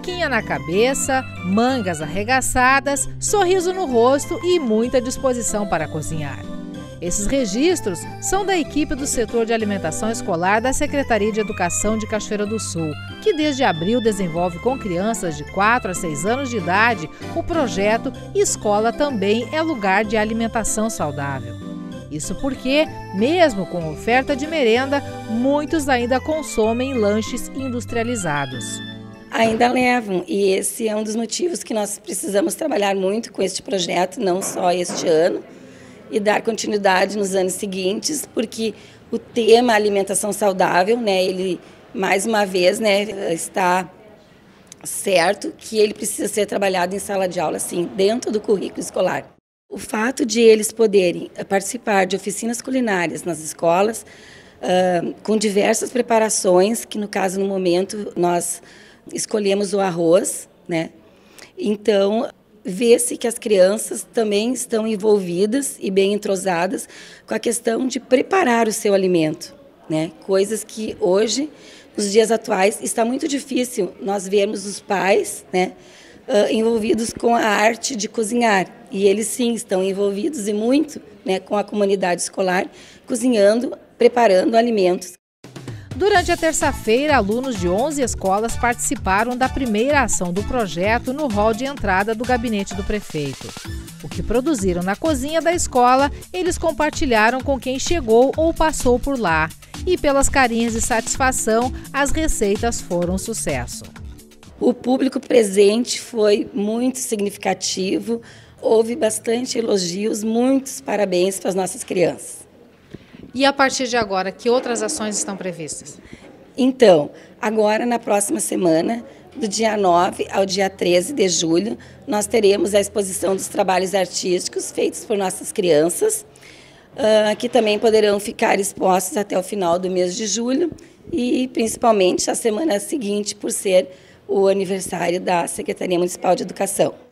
touquinha na cabeça, mangas arregaçadas, sorriso no rosto e muita disposição para cozinhar. Esses registros são da equipe do setor de alimentação escolar da Secretaria de Educação de Cachoeira do Sul, que desde abril desenvolve com crianças de 4 a 6 anos de idade o projeto Escola também é lugar de alimentação saudável. Isso porque, mesmo com oferta de merenda, muitos ainda consomem lanches industrializados. Ainda levam, e esse é um dos motivos que nós precisamos trabalhar muito com este projeto, não só este ano, e dar continuidade nos anos seguintes, porque o tema alimentação saudável, né, ele mais uma vez, né, está certo que ele precisa ser trabalhado em sala de aula, sim, dentro do currículo escolar. O fato de eles poderem participar de oficinas culinárias nas escolas, uh, com diversas preparações, que no caso, no momento, nós escolhemos o arroz, né? Então, vê-se que as crianças também estão envolvidas e bem entrosadas com a questão de preparar o seu alimento, né? Coisas que hoje, nos dias atuais, está muito difícil nós vermos os pais, né, uh, envolvidos com a arte de cozinhar. E eles sim estão envolvidos e muito, né, com a comunidade escolar, cozinhando, preparando alimentos Durante a terça-feira, alunos de 11 escolas participaram da primeira ação do projeto no hall de entrada do gabinete do prefeito. O que produziram na cozinha da escola, eles compartilharam com quem chegou ou passou por lá. E pelas carinhas de satisfação, as receitas foram um sucesso. O público presente foi muito significativo, houve bastante elogios, muitos parabéns para as nossas crianças. E a partir de agora, que outras ações estão previstas? Então, agora na próxima semana, do dia 9 ao dia 13 de julho, nós teremos a exposição dos trabalhos artísticos feitos por nossas crianças, uh, que também poderão ficar expostos até o final do mês de julho e principalmente a semana seguinte, por ser o aniversário da Secretaria Municipal de Educação.